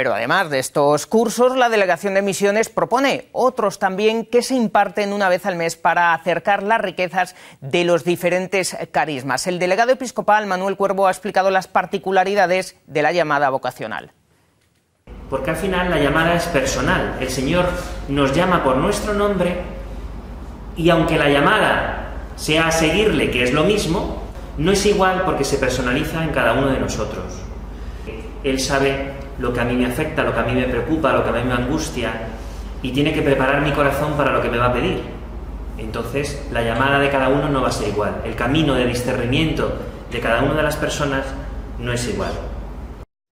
Pero además de estos cursos, la Delegación de Misiones propone otros también que se imparten una vez al mes para acercar las riquezas de los diferentes carismas. El delegado episcopal Manuel Cuervo ha explicado las particularidades de la llamada vocacional. Porque al final la llamada es personal. El Señor nos llama por nuestro nombre y aunque la llamada sea a seguirle, que es lo mismo, no es igual porque se personaliza en cada uno de nosotros. Él sabe lo que a mí me afecta, lo que a mí me preocupa, lo que a mí me angustia, y tiene que preparar mi corazón para lo que me va a pedir. Entonces, la llamada de cada uno no va a ser igual, el camino de discernimiento de cada una de las personas no es igual.